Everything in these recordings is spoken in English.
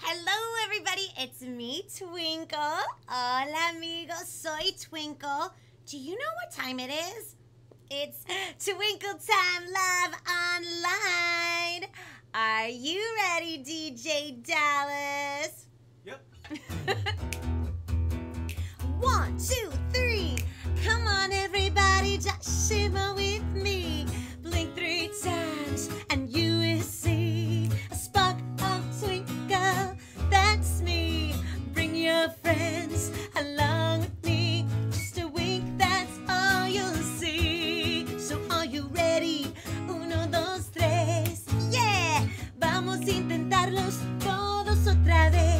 Hello, everybody. It's me, Twinkle. Hola, amigos. Soy Twinkle. Do you know what time it is? It's Twinkle Time Live Online. Are you ready, DJ Dallas? Yep. One, two, three. Come on, everybody, just shimmer with me. Blink three times, and intentarlos todos otra vez.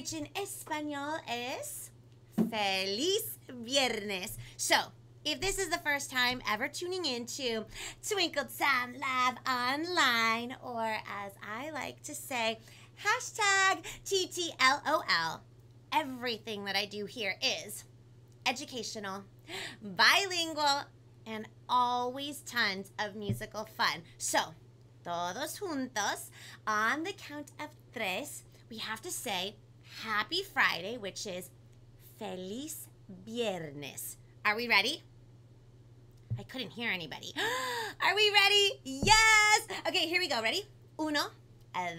Which in Espanol is Feliz Viernes. So, if this is the first time ever tuning into Twinkle Time Live Online, or as I like to say, hashtag TTLOL, everything that I do here is educational, bilingual, and always tons of musical fun. So, todos juntos, on the count of tres, we have to say Happy Friday, which is Feliz Viernes. Are we ready? I couldn't hear anybody. Are we ready? Yes! Okay, here we go. Ready? Uno,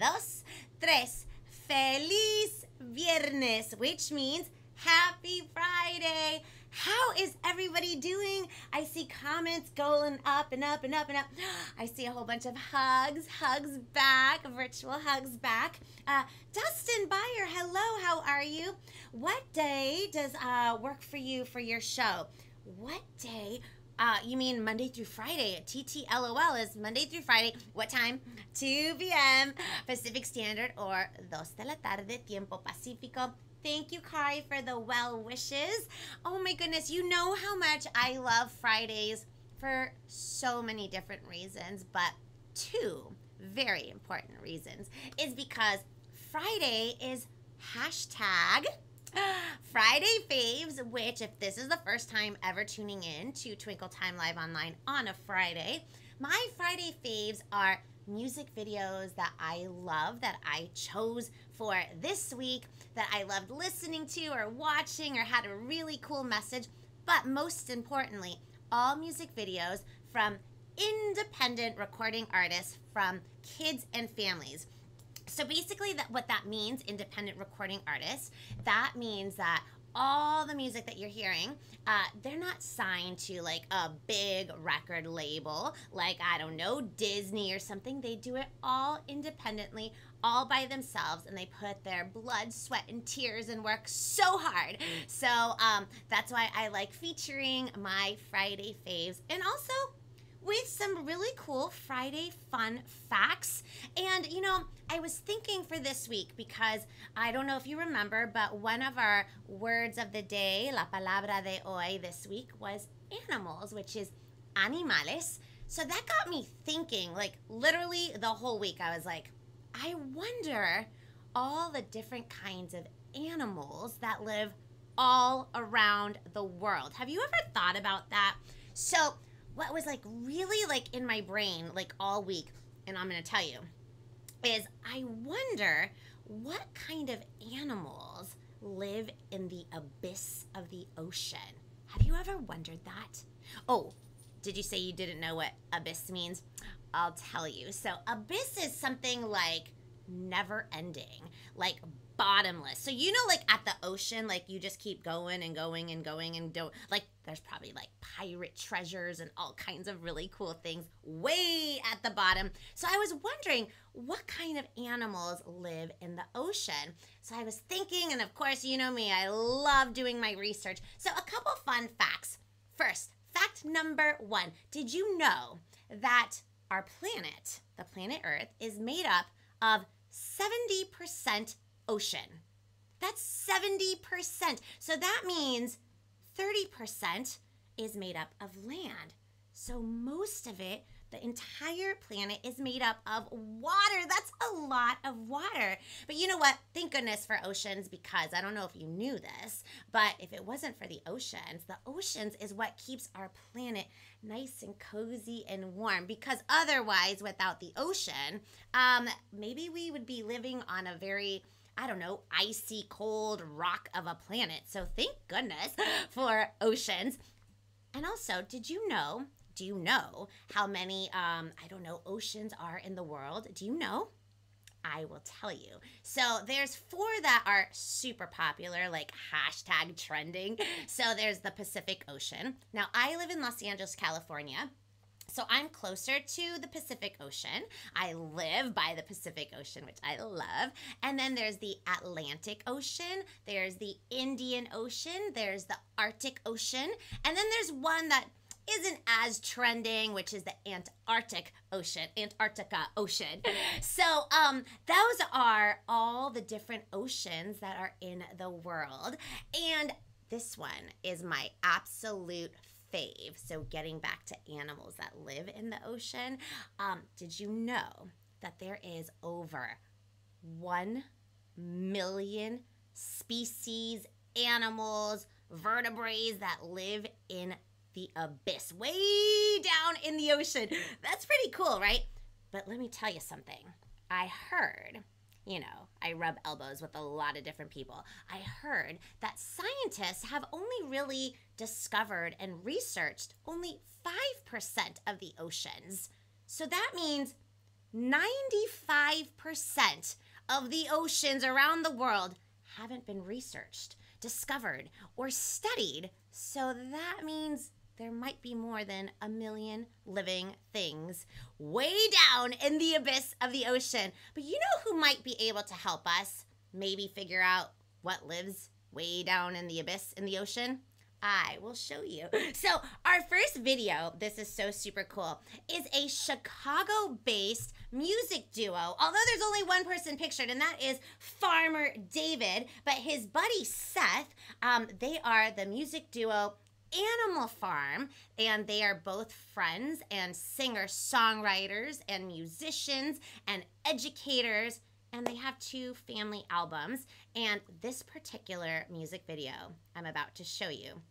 dos, tres. Feliz Viernes, which means Happy Friday. How is everybody doing? I see comments going up and up and up and up. I see a whole bunch of hugs, hugs back, virtual hugs back. Uh, Dustin Byer, hello, how are you? What day does uh, work for you for your show? What day? Uh, you mean Monday through Friday? TTLOL is Monday through Friday. What time? 2 p.m. Pacific Standard or 2 de la tarde, tiempo pacífico. Thank you, Kari, for the well wishes. Oh my goodness, you know how much I love Fridays for so many different reasons, but two very important reasons is because Friday is hashtag Friday Faves, which, if this is the first time ever tuning in to Twinkle Time Live Online on a Friday, my Friday Faves are music videos that I love, that I chose for this week, that I loved listening to or watching or had a really cool message. But most importantly, all music videos from independent recording artists from kids and families. So basically, that what that means, independent recording artists, that means that all the music that you're hearing, uh, they're not signed to like a big record label, like I don't know, Disney or something. They do it all independently, all by themselves, and they put their blood, sweat, and tears and work so hard. So um, that's why I like featuring my Friday faves, and also with some really cool Friday fun facts. And, you know, I was thinking for this week because I don't know if you remember, but one of our words of the day, la palabra de hoy this week, was animals, which is animales. So that got me thinking, like, literally the whole week, I was like, I wonder all the different kinds of animals that live all around the world. Have you ever thought about that? So, what was like really like in my brain like all week, and I'm gonna tell you, is I wonder what kind of animals live in the abyss of the ocean. Have you ever wondered that? Oh, did you say you didn't know what abyss means? I'll tell you. So, abyss is something like never ending, like bottomless. So, you know, like at the ocean, like you just keep going and going and going and don't, like, there's probably like pirate treasures and all kinds of really cool things way at the bottom. So, I was wondering what kind of animals live in the ocean. So, I was thinking, and of course, you know me, I love doing my research. So, a couple fun facts. First, fact number one Did you know that our planet, the planet Earth, is made up of 70% ocean. That's 70%. So that means 30% is made up of land. So most of it the entire planet is made up of water. That's a lot of water. But you know what? Thank goodness for oceans because I don't know if you knew this, but if it wasn't for the oceans, the oceans is what keeps our planet nice and cozy and warm. Because otherwise, without the ocean, um, maybe we would be living on a very I don't know, icy, cold rock of a planet. So thank goodness for oceans. And also, did you know do you know how many, um, I don't know, oceans are in the world? Do you know? I will tell you. So there's four that are super popular, like hashtag trending. So there's the Pacific Ocean. Now I live in Los Angeles, California. So I'm closer to the Pacific Ocean. I live by the Pacific Ocean, which I love. And then there's the Atlantic Ocean, there's the Indian Ocean, there's the Arctic Ocean, and then there's one that isn't as trending, which is the Antarctic Ocean, Antarctica Ocean. So, um, those are all the different oceans that are in the world. And this one is my absolute fave. So, getting back to animals that live in the ocean, um, did you know that there is over 1 million species, animals, vertebrates that live in the abyss, way down in the ocean. That's pretty cool, right? But let me tell you something. I heard, you know, I rub elbows with a lot of different people. I heard that scientists have only really discovered and researched only 5% of the oceans. So that means 95% of the oceans around the world haven't been researched, discovered, or studied. So that means there might be more than a million living things way down in the abyss of the ocean. But you know who might be able to help us maybe figure out what lives way down in the abyss in the ocean? I will show you. So, our first video, this is so super cool, is a Chicago based music duo. Although there's only one person pictured, and that is Farmer David, but his buddy Seth, um, they are the music duo Animal Farm, and they are both friends and singer songwriters and musicians and educators. And they have two family albums. And this particular music video I'm about to show you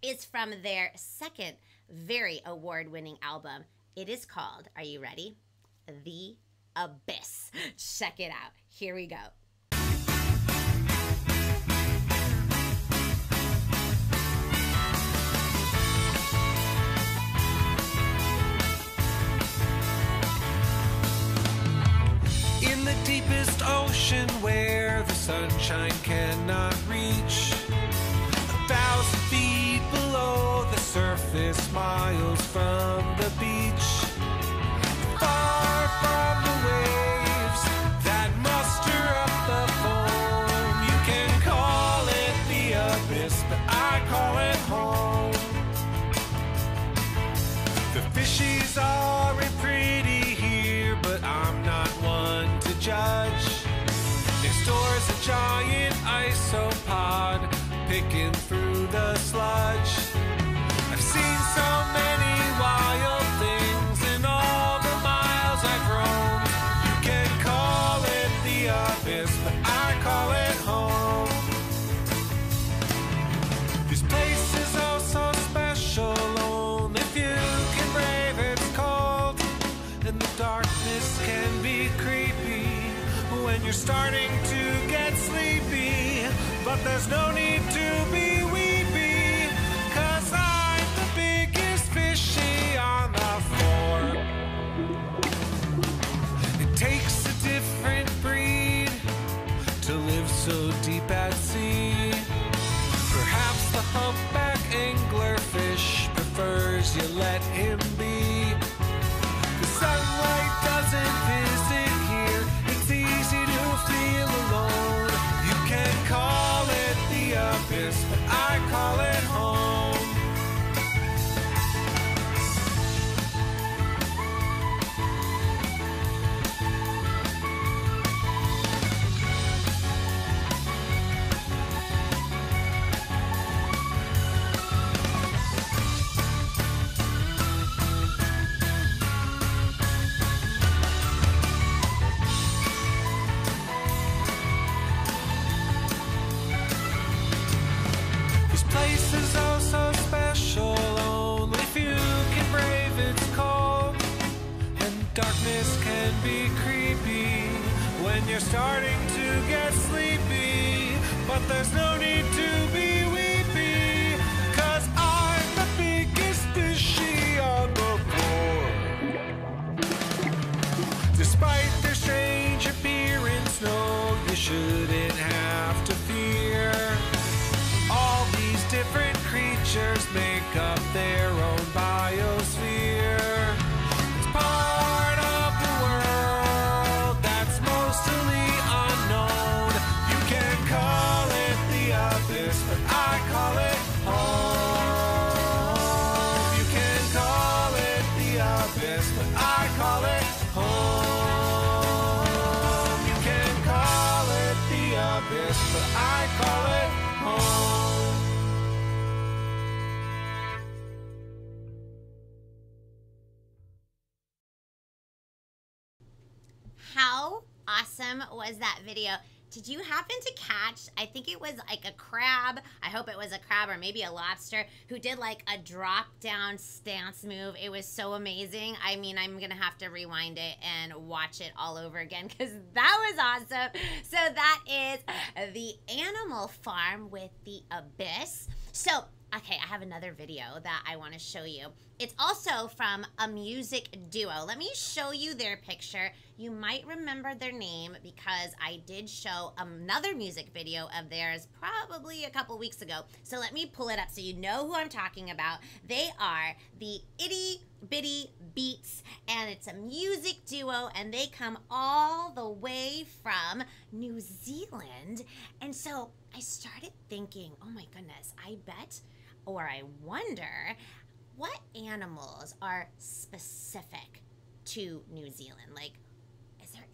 is from their second very award winning album. It is called, are you ready? The Abyss. Check it out. Here we go. Sunshine cannot You're starting to get sleepy, but there's no need to be weepy, cause I'm the biggest fishy on the floor. It takes a different breed to live so deep at sea. Perhaps the humpback anglerfish prefers you let him be. The sunlight doesn't visit. Starting to get sleepy. But there's no need to be weepy, cause I'm the biggest fishy on the floor. Despite their strange appearance, no, you shouldn't was that video? Did you happen to catch? I think it was like a crab. I hope it was a crab or maybe a lobster who did like a drop down stance move. It was so amazing. I mean, I'm going to have to rewind it and watch it all over again because that was awesome. So, that is the Animal Farm with the Abyss. So, Okay, I have another video that I want to show you. It's also from a music duo. Let me show you their picture. You might remember their name because I did show another music video of theirs probably a couple weeks ago. So let me pull it up so you know who I'm talking about. They are the Itty Bitty Beats, and it's a music duo, and they come all the way from New Zealand. And so I started thinking, oh my goodness, I bet or I wonder what animals are specific to New Zealand. Like,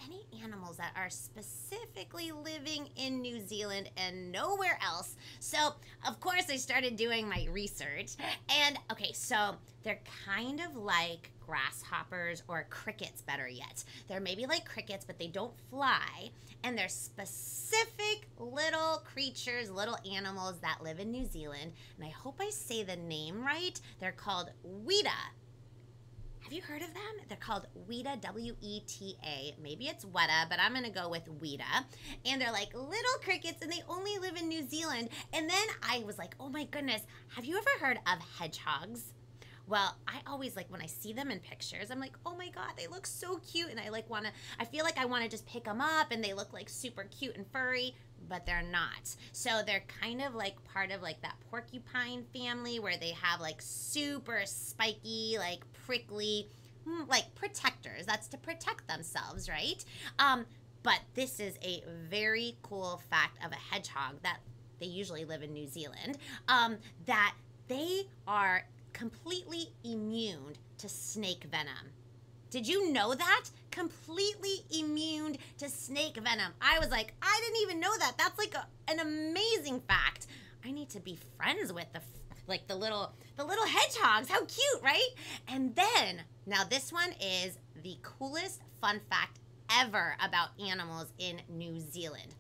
any animals that are specifically living in New Zealand and nowhere else? So, of course, I started doing my research. And okay, so they're kind of like grasshoppers or crickets, better yet. They're maybe like crickets, but they don't fly. And they're specific little creatures, little animals that live in New Zealand. And I hope I say the name right. They're called Weta. Have you heard of them? They're called Weta, W E T A. Maybe it's Weta, but I'm gonna go with Weta. And they're like little crickets and they only live in New Zealand. And then I was like, oh my goodness, have you ever heard of hedgehogs? Well, I always like when I see them in pictures, I'm like, oh my god, they look so cute. And I like wanna, I feel like I wanna just pick them up and they look like super cute and furry but they're not. So they're kind of like part of like that porcupine family where they have like super spiky, like prickly, mm, like protectors. That's to protect themselves, right? Um, but this is a very cool fact of a hedgehog that they usually live in New Zealand. Um, that they are completely immune to snake venom. Did you know that? Completely immune to snake venom. I was like, I didn't even know that. That's like a, an amazing fact. I need to be friends with the like the little the little hedgehogs. How cute, right? And then, now this one is the coolest fun fact ever about animals in New Zealand.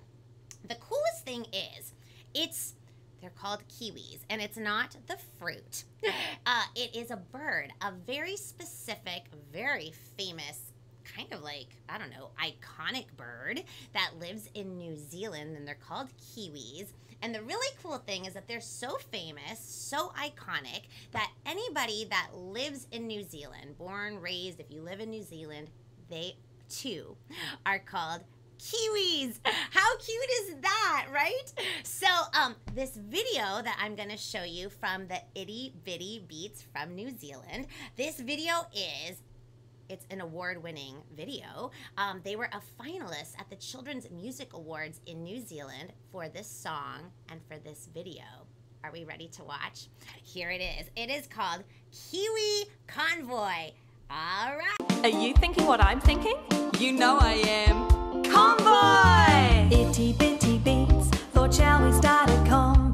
The coolest thing is it's they're called kiwis, and it's not the fruit. Uh, it is a bird, a very specific, very famous, kind of like, I don't know, iconic bird that lives in New Zealand, and they're called kiwis. And the really cool thing is that they're so famous, so iconic, that anybody that lives in New Zealand, born, raised, if you live in New Zealand, they too are called kiwis. How cute is that, right? So, um, this video that I'm gonna show you from the Itty Bitty Beats from New Zealand, this video is it's an award-winning video. Um, they were a finalist at the Children's Music Awards in New Zealand for this song and for this video. Are we ready to watch? Here it is. It is called Kiwi Convoy. All right. Are you thinking what I'm thinking? You know I am. Convoy! Itty bitty beats, thought shall we start a convoy?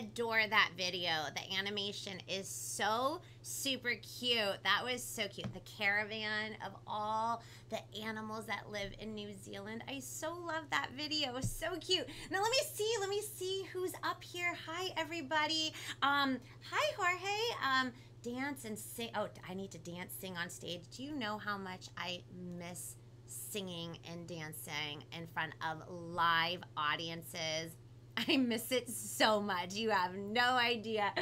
Adore that video. The animation is so super cute. That was so cute. The caravan of all the animals that live in New Zealand. I so love that video. So cute. Now let me see. Let me see who's up here. Hi everybody. Um hi Jorge. Um dance and sing. Oh, I need to dance sing on stage. Do you know how much I miss singing and dancing in front of live audiences? I miss it so much. You have no idea.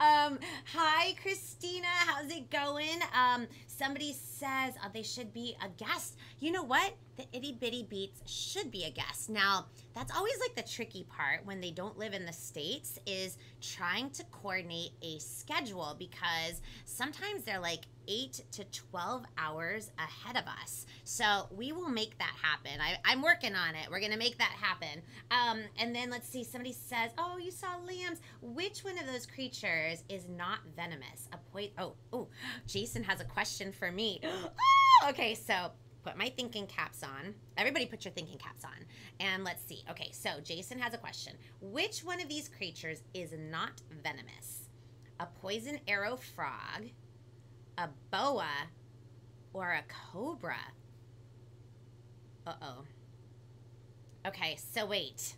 Um, hi, Christina. How's it going? Um, somebody says uh, they should be a guest. You know what? The itty bitty beats should be a guest. Now, that's always like the tricky part when they don't live in the States is trying to coordinate a schedule because sometimes they're like 8 to 12 hours ahead of us. So we will make that happen. I, I'm working on it. We're going to make that happen. Um, and then let's see, somebody says, Oh, you saw lambs. Which one of those creatures is not venomous? A point. Oh, oh, Jason has a question for me. Oh, okay, so put my thinking caps on. Everybody put your thinking caps on. And let's see. Okay, so Jason has a question. Which one of these creatures is not venomous? A poison arrow frog, a boa, or a cobra? Uh oh. Okay, so wait.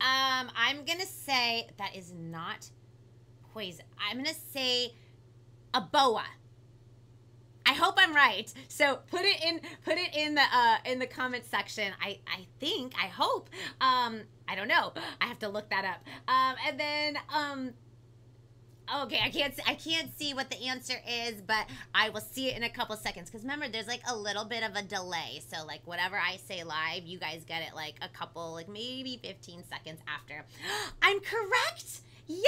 Um, I'm gonna say that is not poison. I'm gonna say a boa. I hope I'm right. So put it in put it in the uh in the comment section. I I think I hope. Um I don't know. I have to look that up. Um and then um Okay, I can't I can't see what the answer is, but I will see it in a couple seconds. Because remember, there's like a little bit of a delay. So like whatever I say live, you guys get it like a couple, like maybe 15 seconds after. I'm correct. Yay!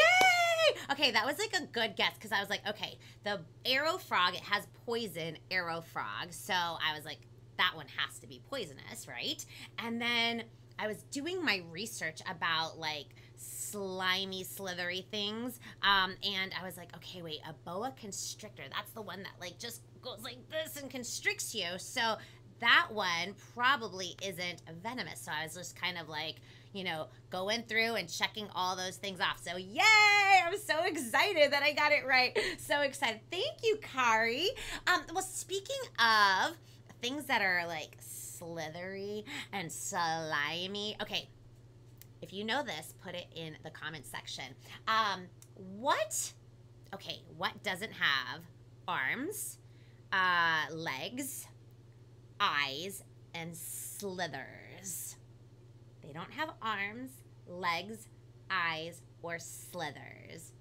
Okay, that was like a good guess because I was like, okay, the arrow frog it has poison arrow frog, so I was like, that one has to be poisonous, right? And then I was doing my research about like slimy, slithery things. Um, and I was like, okay, wait, a boa constrictor. That's the one that like just goes like this and constricts you. So that one probably isn't venomous. So I was just kind of like, you know, going through and checking all those things off. So yay! I'm so excited that I got it right. So excited. Thank you, Kari. Um, well, speaking of things that are like slithery and slimy. Okay, if you know this, put it in the comment section. Um, what? Okay, what doesn't have arms, uh, legs, eyes, and slithers? They don't have arms, legs, eyes, or slithers.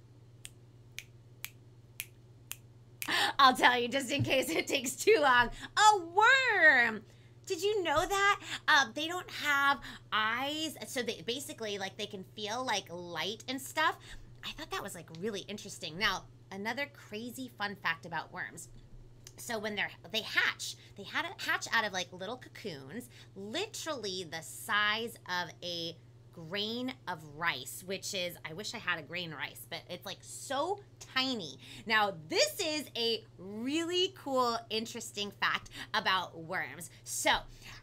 I'll tell you just in case it takes too long. A worm. Did you know that? Uh, they don't have eyes, so they basically like they can feel like light and stuff. I thought that was like really interesting. Now, another crazy fun fact about worms. So when they're they hatch, they hatch out of like little cocoons, literally the size of a grain of rice, which is I wish I had a grain rice, but it's like so tiny. Now, this is a really cool, interesting fact about worms. So,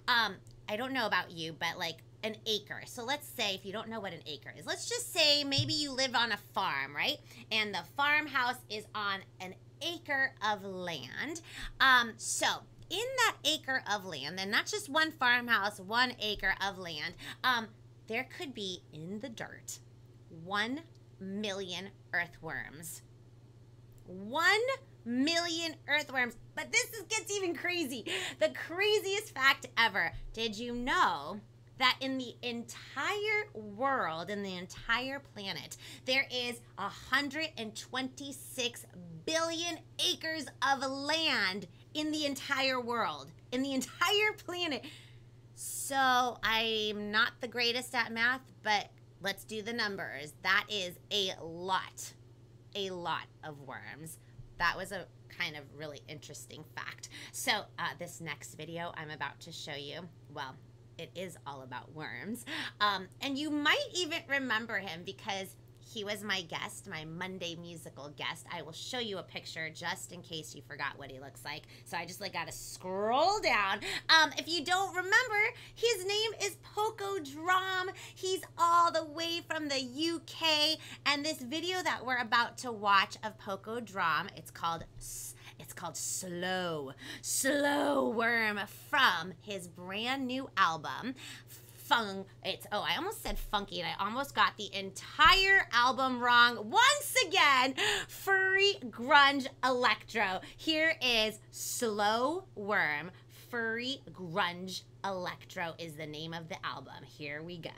um, I don't know about you, but like an acre. So let's say if you don't know what an acre is, let's just say maybe you live on a farm, right? And the farmhouse is on an acre of land. Um, so in that acre of land, and not just one farmhouse, one acre of land, um, there could be in the dirt one million earthworms. One million earthworms. But this is, gets even crazy. The craziest fact ever. Did you know that in the entire world, in the entire planet, there is 126 billion acres of land in the entire world, in the entire planet. So I'm not the greatest at math, but let's do the numbers. That is a lot, a lot of worms. That was a kind of really interesting fact. So uh, this next video I'm about to show you, well, it is all about worms. Um, and you might even remember him because he was my guest, my Monday musical guest. I will show you a picture just in case you forgot what he looks like. So I just like gotta scroll down. Um, if you don't remember, his name is Poco Drom. He's all the way from the UK. And this video that we're about to watch of Poco Drom, it's called it's called Slow, Slow Worm from his brand new album. Fun, it's oh, I almost said funky, and I almost got the entire album wrong once again. Furry grunge electro. Here is Slow Worm. Furry grunge electro is the name of the album. Here we go.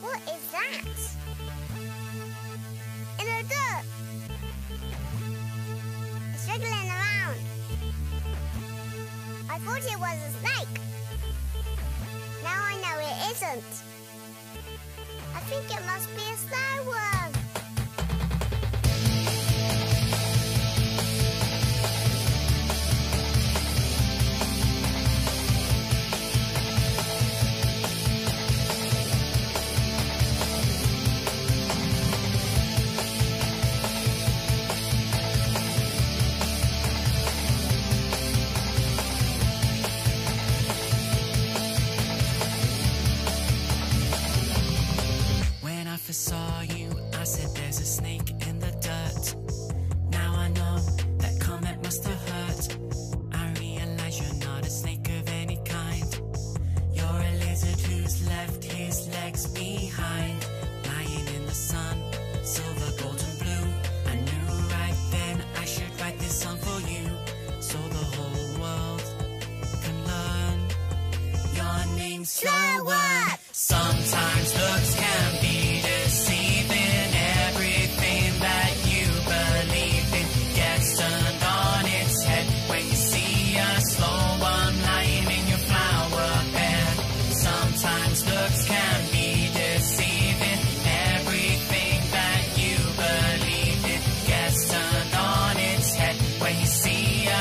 What is that? The dirt. It's wriggling around. I thought it was a snake. Now I know it isn't. I think it must be a snow worm.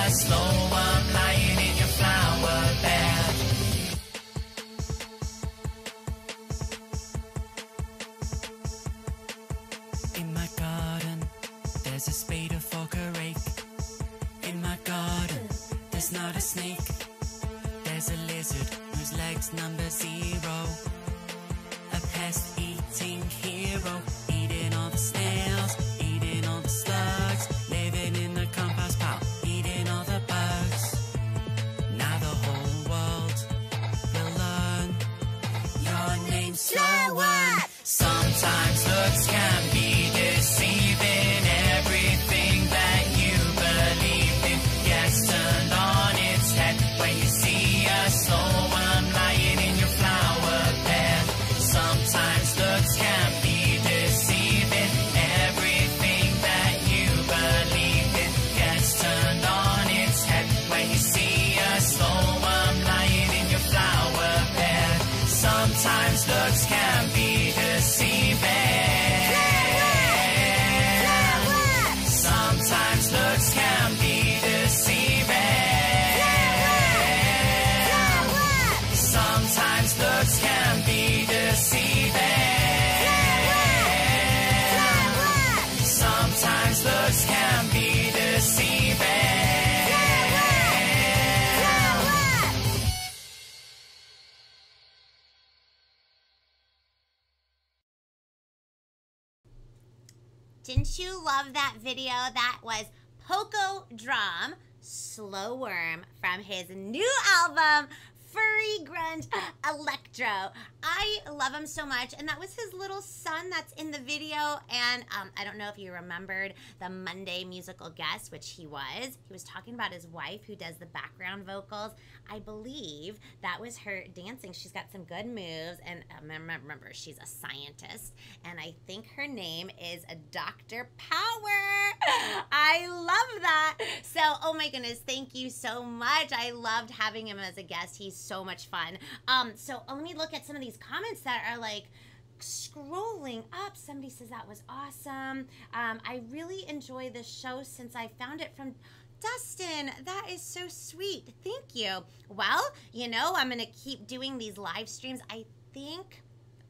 Slow one lying Didn't you love that video? That was Poco Drom, Slow Worm, from his new album, Furry Grunge Electro. I love him so much. And that was his little son that's in the video. And um, I don't know if you remembered the Monday musical guest, which he was. He was talking about his wife who does the background vocals. I believe that was her dancing. She's got some good moves. And um, remember, she's a scientist. And I think her name is Dr. Power. I love that. So, oh my goodness, thank you so much. I loved having him as a guest. He's so much fun. Um, so uh, let me look at some of these comments that are like scrolling up somebody says that was awesome um, i really enjoy this show since i found it from Dustin, that is so sweet. Thank you. Well, you know, I'm going to keep doing these live streams. I think,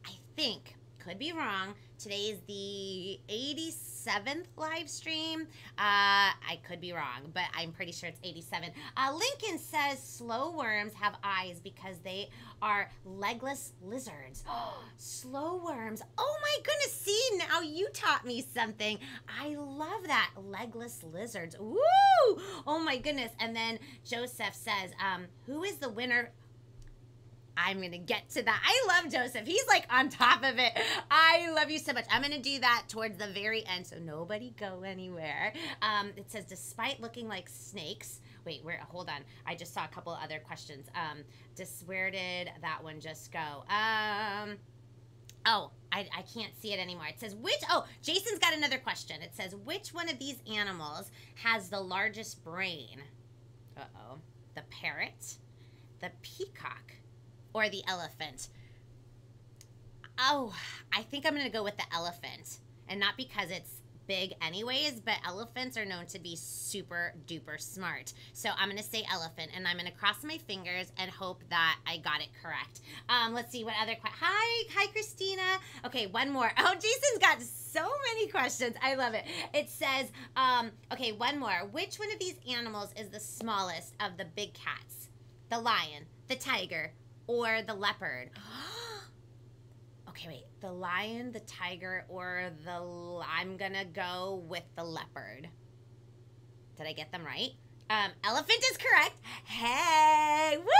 I think, could be wrong. Today is the 87th live stream. Uh, I could be wrong, but I'm pretty sure it's 87. Uh, Lincoln says slow worms have eyes because they are legless lizards. slow worms. Oh my goodness. See, now you taught me something. I love that. Legless lizards. Woo! Oh my goodness. And then Joseph says, um, who is the winner? I'm gonna get to that. I love Joseph. He's like on top of it. I love you so much. I'm gonna do that towards the very end, so nobody go anywhere. Um, it says, despite looking like snakes. Wait, where? Hold on. I just saw a couple other questions. Um, just where did that one just go? Um. Oh, I, I can't see it anymore. It says which. Oh, Jason's got another question. It says which one of these animals has the largest brain? Uh oh. The parrot, the peacock, or the elephant? Oh, I think I'm going to go with the elephant. And not because it's big anyways, but elephants are known to be super duper smart. So I'm going to say elephant and I'm going to cross my fingers and hope that I got it correct. Um, let's see what other que- Hi, hi Christina. Okay, one more. Oh, Jason's got so many questions. I love it. It says, um, okay, one more. Which one of these animals is the smallest of the big cats? The lion, the tiger, or the leopard? okay, wait. The lion, the tiger, or the. I'm gonna go with the leopard. Did I get them right? Um, elephant is correct. Hey, woo!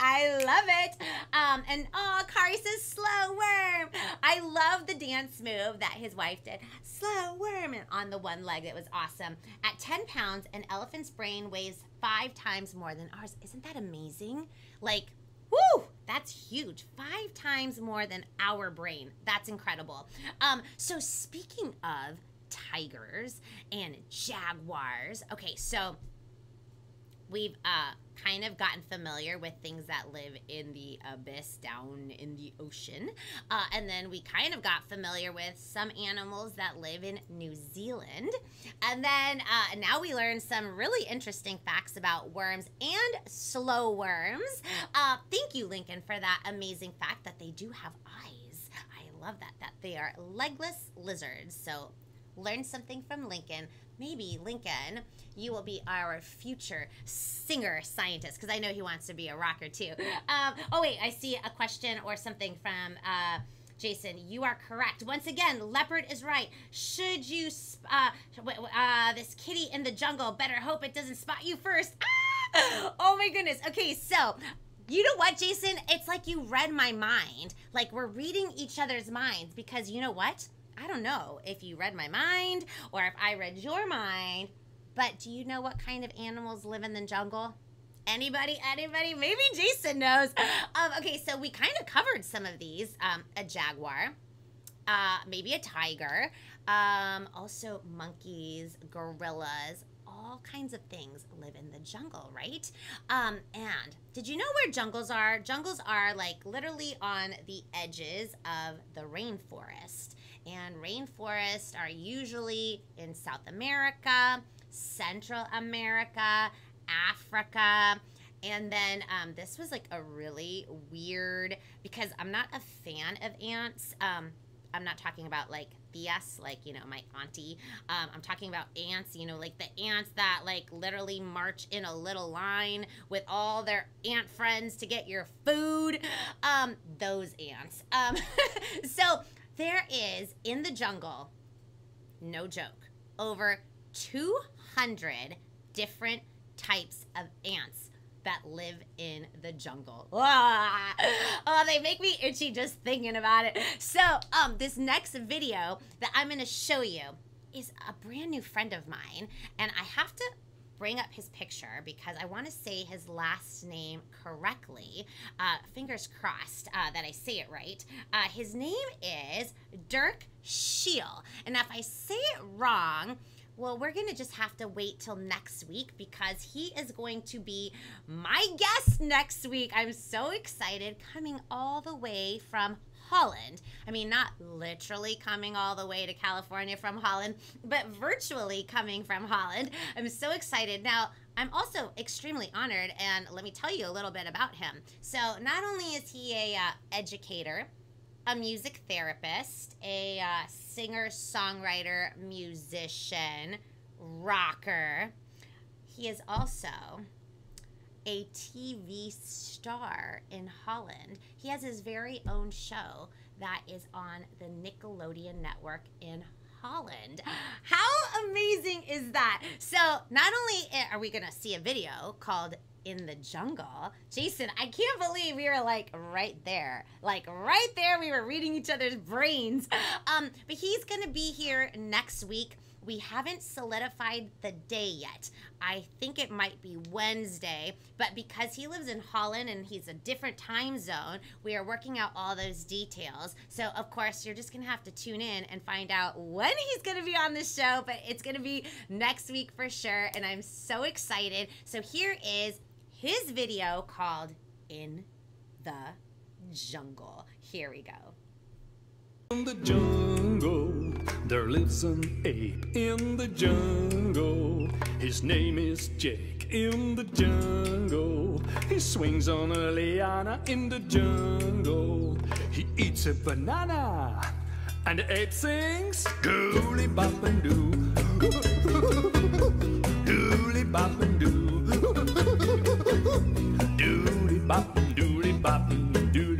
I love it. Um, and oh, Kari says slow worm. I love the dance move that his wife did. Slow worm and on the one leg. It was awesome. At 10 pounds, an elephant's brain weighs five times more than ours. Isn't that amazing? Like, Woo! That's huge. Five times more than our brain. That's incredible. Um, so speaking of tigers and jaguars, okay, so we've uh, kind of gotten familiar with things that live in the abyss down in the ocean. Uh, and then we kind of got familiar with some animals that live in New Zealand. And then uh, now we learned some really interesting facts about worms and slow worms. Uh, thank you, Lincoln, for that amazing fact that they do have eyes. I love that, that they are legless lizards. So learn something from Lincoln. Maybe Lincoln, you will be our future singer scientist because I know he wants to be a rocker too. Um, oh wait, I see a question or something from. Uh, Jason, you are correct. Once again, Leopard is right. Should you, uh, uh, this kitty in the jungle, better hope it doesn't spot you first. Ah! Oh my goodness. Okay, so you know what, Jason? It's like you read my mind. Like we're reading each other's minds because you know what? I don't know if you read my mind or if I read your mind, but do you know what kind of animals live in the jungle? Anybody? Anybody? Maybe Jason knows. Um, okay, so we kind of covered some of these. Um, a jaguar, uh, maybe a tiger, um, also monkeys, gorillas, all kinds of things live in the jungle, right? Um, and did you know where jungles are? Jungles are like literally on the edges of the rainforest. And rainforests are usually in South America, Central America, Africa. And then um, this was like a really weird because I'm not a fan of ants. Um, I'm not talking about like Theas, like, you know, my auntie. Um, I'm talking about ants, you know, like the ants that like literally march in a little line with all their ant friends to get your food. Um, those ants. Um, so there is in the jungle, no joke, over 200 different types of ants that live in the jungle. Oh, they make me itchy just thinking about it. So, um, this next video that I'm gonna show you is a brand new friend of mine, and I have to bring up his picture because I want to say his last name correctly. Uh, fingers crossed uh, that I say it right. Uh, his name is Dirk Scheele, and if I say it wrong, well, we're going to just have to wait till next week because he is going to be my guest next week. I'm so excited coming all the way from Holland. I mean, not literally coming all the way to California from Holland, but virtually coming from Holland. I'm so excited. Now, I'm also extremely honored, and let me tell you a little bit about him. So, not only is he a uh, educator, a music therapist, a uh, singer, songwriter, musician, rocker. He is also a TV star in Holland. He has his very own show that is on the Nickelodeon network in Holland. How amazing is that? So, not only are we going to see a video called in the jungle. Jason, I can't believe we were like right there. Like right there, we were reading each other's brains. Um, but he's gonna be here next week. We haven't solidified the day yet. I think it might be Wednesday, but because he lives in Holland and he's a different time zone, we are working out all those details. So, of course, you're just going to have to tune in and find out when he's going to be on the show, but it's going to be next week for sure. And I'm so excited. So, here is his video called In the Jungle. Here we go. In the jungle, there lives an ape in the jungle. His name is Jake in the jungle. He swings on a liana in the jungle. He eats a banana, and the ape sings Dooley bop and doo. Dooley bop and doo. Dooley bop dooley bop and doo.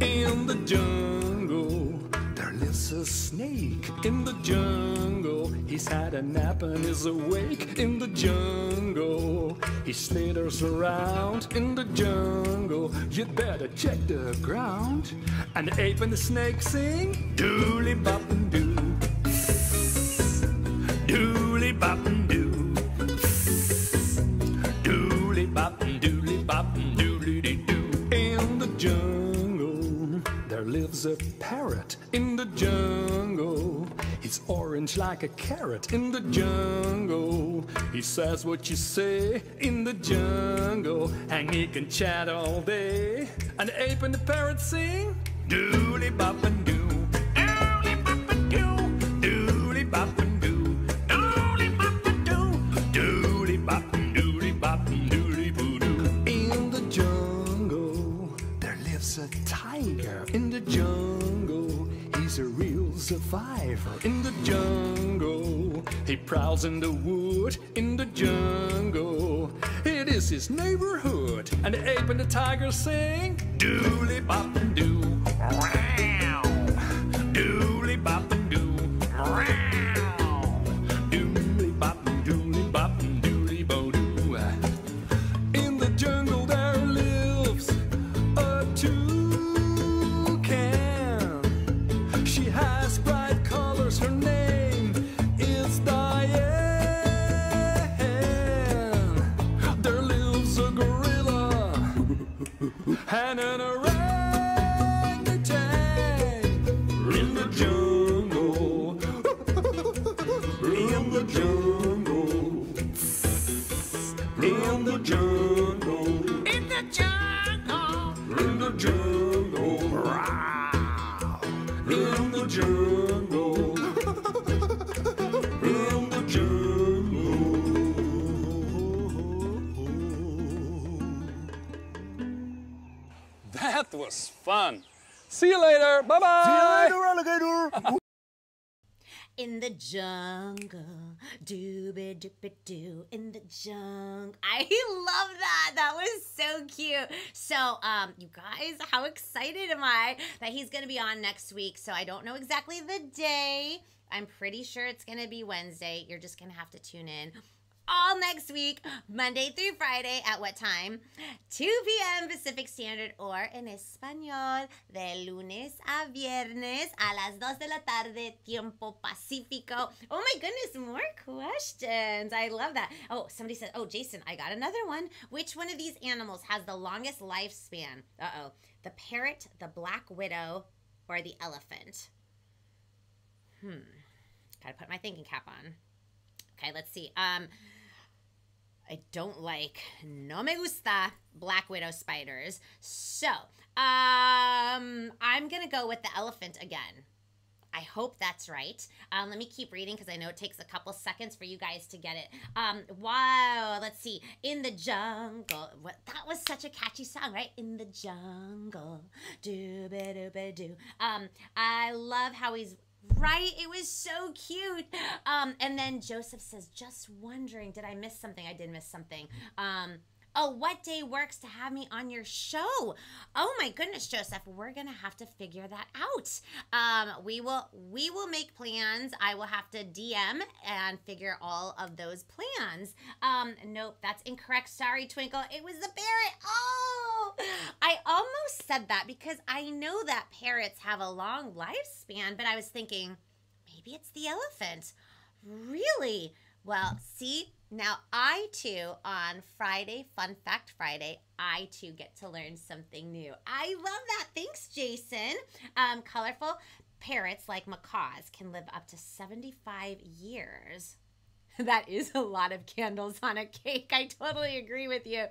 In the jungle, there lives a snake in the jungle. He's had a nap and is awake in the jungle. He slithers around in the jungle. You'd better check the ground. And the ape and the snake sing dooley bop and doo. Bop and doo. Dooley bop lives a parrot in the jungle. He's orange like a carrot in the jungle. He says what you say in the jungle, and he can chat all day. And the ape and the parrot sing dooley bop and doo. Survivor in the jungle. He prowls in the wood in the jungle. It is his neighborhood, and the ape and the tiger sing dooley bop and doo. Doo. In the junk. I love that. That was so cute. So, um, you guys, how excited am I that he's gonna be on next week? So I don't know exactly the day. I'm pretty sure it's gonna be Wednesday. You're just gonna have to tune in all next week, Monday through Friday. At what time? 2 p.m. Pacific Standard or en español, de lunes a viernes a las 2 de la tarde, tiempo pacífico. Oh my goodness, more questions. I love that. Oh, somebody said, oh, Jason, I got another one. Which one of these animals has the longest lifespan? Uh oh. The parrot, the black widow, or the elephant? Hmm. Gotta put my thinking cap on. Okay, let's see. Um, I don't like no me gusta black widow spiders. So, um, I'm gonna go with the elephant again. I hope that's right. Um, let me keep reading because I know it takes a couple seconds for you guys to get it. Um, wow, let's see. In the jungle. What that was such a catchy song, right? In the jungle. Do ba do ba do. Um, I love how he's Right? It was so cute. Um, and then Joseph says, just wondering, did I miss something? I did miss something. Um, oh, what day works to have me on your show? Oh my goodness, Joseph, we're gonna have to figure that out. Um, we will we will make plans. I will have to DM and figure all of those plans. Um, nope, that's incorrect. Sorry, Twinkle. It was the parrot. Oh, I almost said that because I know that parrots have a long lifespan, but I was thinking maybe it's the elephant. Really? Well, see, now I too, on Friday, Fun Fact Friday, I too get to learn something new. I love that. Thanks, Jason. Um, colorful parrots like macaws can live up to 75 years. That is a lot of candles on a cake. I totally agree with you.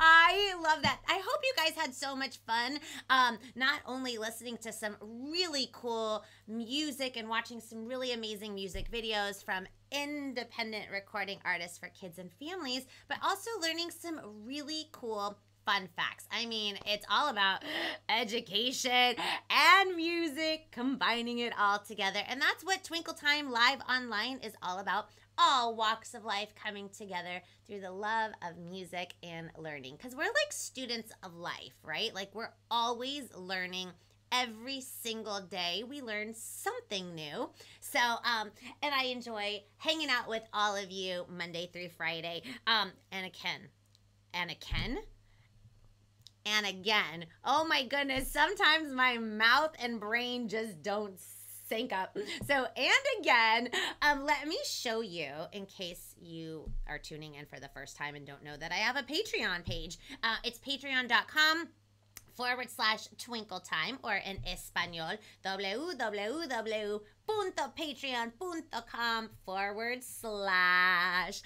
I love that. I hope you guys had so much fun. Um, not only listening to some really cool music and watching some really amazing music videos from independent recording artists for kids and families, but also learning some really cool fun facts. I mean, it's all about education and music, combining it all together. And that's what Twinkle Time Live Online is all about. All walks of life coming together through the love of music and learning. Because we're like students of life, right? Like we're always learning every single day we learn something new so um and i enjoy hanging out with all of you monday through friday um and again and again and again. Oh my goodness, sometimes my mouth and brain just don't sync up. So, and again, um, let me show you in case you are tuning in for the first time and don't know that I have a Patreon page. Uh, it's patreon.com forward slash twinkle time or in espanol www.patreon.com forward slash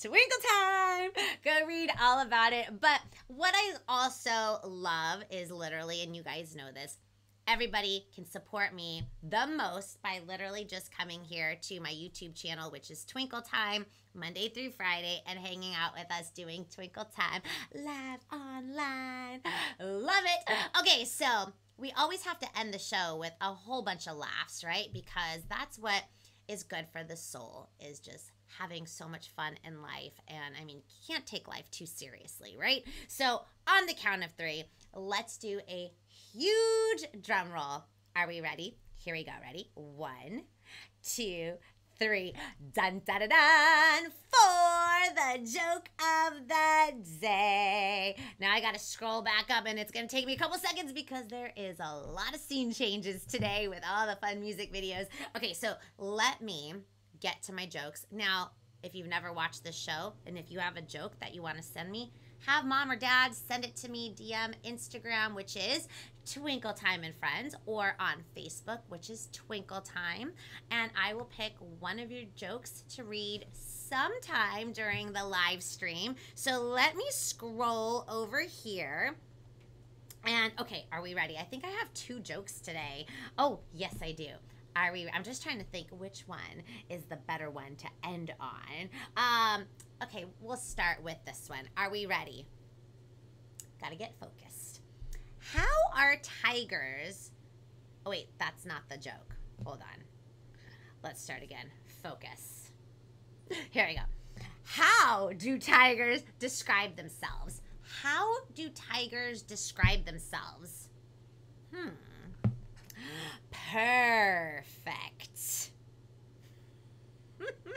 Twinkle Time. Go read all about it. But what I also love is literally, and you guys know this, everybody can support me the most by literally just coming here to my YouTube channel, which is Twinkle Time, Monday through Friday, and hanging out with us doing Twinkle Time live online. Love it. Okay, so we always have to end the show with a whole bunch of laughs, right? Because that's what is good for the soul is just having so much fun in life and i mean can't take life too seriously right so on the count of three let's do a huge drum roll. Are we ready? Here we go. Ready? One two three. Dun dun dun dun. For the joke of the day. Now i gotta scroll back up and it's gonna take me a couple seconds because there is a lot of scene changes today with all the fun music videos. Okay so let me get to my jokes. Now, if you've never watched this show and if you have a joke that you want to send me, have mom or dad send it to me DM Instagram, which is Twinkle Time and Friends, or on Facebook, which is Twinkle Time. And I will pick one of your jokes to read sometime during the live stream. So let me scroll over here. And okay, are we ready? I think I have two jokes today. Oh, yes, I do. Are we? I'm just trying to think which one is the better one to end on. Um, okay, we'll start with this one. Are we ready? Gotta get focused. How are tigers? Oh, wait, that's not the joke. Hold on. Let's start again. Focus. Here we go. How do tigers describe themselves? How do tigers describe themselves? Hmm. Perfect.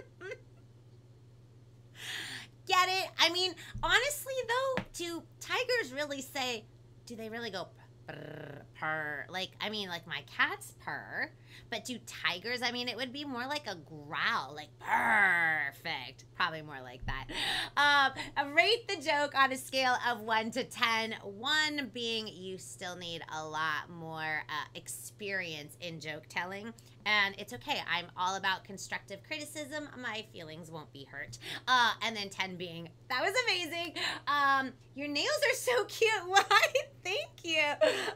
Get it? I mean, honestly, though, do tigers really say, do they really go purr, purr? Like, I mean, like my cats purr, but do tigers, I mean, it would be more like a growl, like perfect. Probably more like that. Um, rate the joke on a scale of 1 to 10. 1 being you still need a lot more uh, experience in joke telling. And it's okay. I'm all about constructive criticism. My feelings won't be hurt. Uh, and then 10 being, that was amazing. Um, your nails are so cute. Why? Thank you.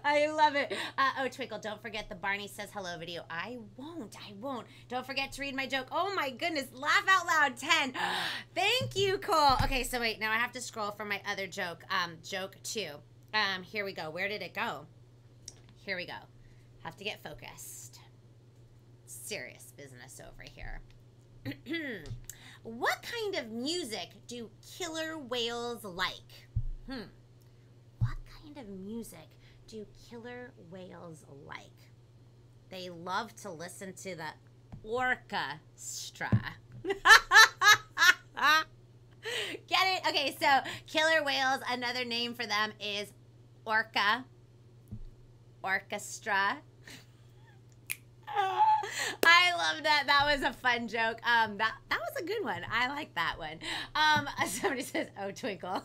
I love it. Uh, oh, Twinkle, don't forget the Barney Says Hello video. I won't. I won't. Don't forget to read my joke. Oh my goodness. Laugh out loud. 10. Thank you, Cole. Okay, so wait. Now I have to scroll for my other joke. Um, joke two. Um, here we go. Where did it go? Here we go. Have to get focused. Serious business over here. what kind of music do killer whales like? Hmm. What kind of music do killer whales like? They love to listen to the orchestra. Get it? Okay, so killer whales, another name for them is orca, orchestra. I love that. That was a fun joke. Um, that that was a good one. I like that one. Um, somebody says, "Oh, twinkle."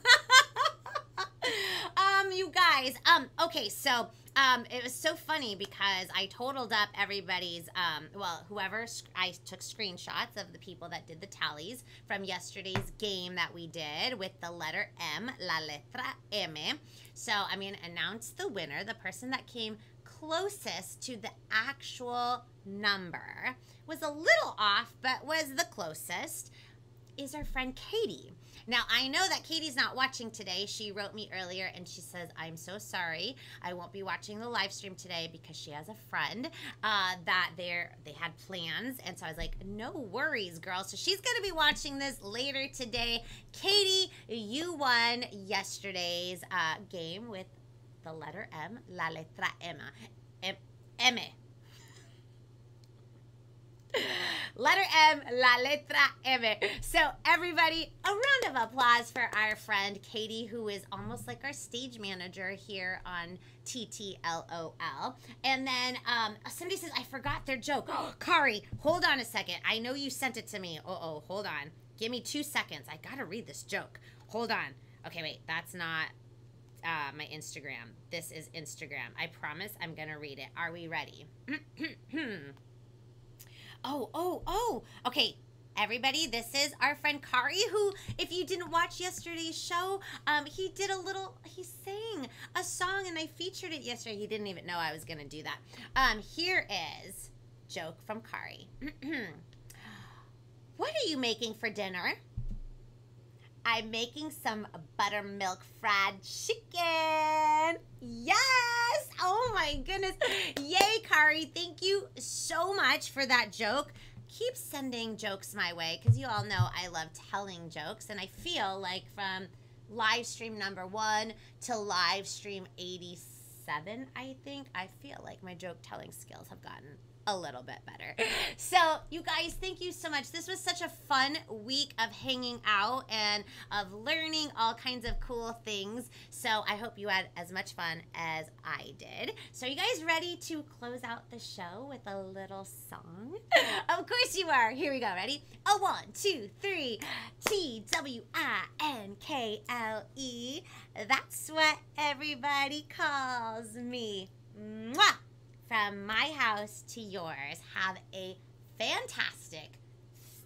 um, you guys. Um, okay, so um, it was so funny because I totaled up everybody's, um, well, whoever I took screenshots of the people that did the tallies from yesterday's game that we did with the letter M, la letra M. So I'm going to announce the winner, the person that came closest to the actual number, was a little off, but was the closest, is our friend Katie. Now, I know that Katie's not watching today. She wrote me earlier and she says, I'm so sorry. I won't be watching the live stream today because she has a friend uh, that they're, they had plans. And so I was like, no worries, girl. So she's going to be watching this later today. Katie, you won yesterday's uh, game with the letter M, la letra M. M. M. Letter M, la letra M. So, everybody, a round of applause for our friend Katie, who is almost like our stage manager here on TTLOL. And then um, somebody says, I forgot their joke. Oh, Kari, hold on a second. I know you sent it to me. Oh, oh, hold on. Give me two seconds. I got to read this joke. Hold on. Okay, wait, that's not uh, my Instagram. This is Instagram. I promise I'm to read it. Are we ready? oh, oh, oh. Okay, everybody, this is our friend Kari, who, if you didn't watch yesterday's show, um, he did a little, he sang a song and I featured it yesterday. He didn't even know I was going to do that. Um, here is joke from Kari. what are you making for dinner? I'm making some buttermilk fried chicken. Yes! Oh my goodness. Yay, Kari. Thank you so much for that joke. Keep sending jokes my way because you all know I love telling jokes. And I feel like from live stream number one to live stream 87, I think, I feel like my joke telling skills have gotten a little bit better. So, you guys, thank you so much. This was such a fun week of hanging out and of learning all kinds of cool things. So, I hope you had as much fun as I did. So, you guys ready to close out the show with a little song? of course you are. Here we go. Ready? A one, two, three. T W I N K L E. That's what everybody calls me. Mwah! From my house to yours. Have a fantastic,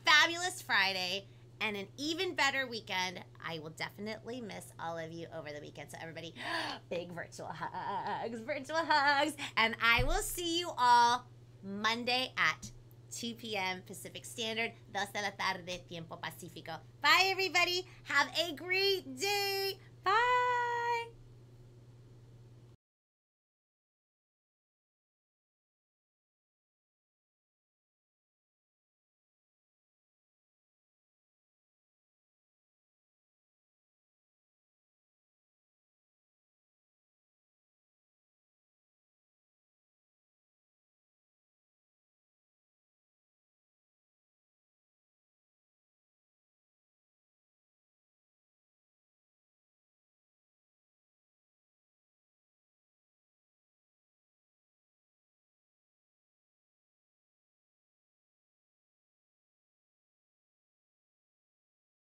fabulous Friday and an even better weekend. I will definitely miss all of you over the weekend. So, everybody, big virtual hugs, virtual hugs. And I will see you all Monday at 2 p.m. Pacific Standard, 2 de la tarde, tiempo pacífico. Bye, everybody. Have a great day. Bye.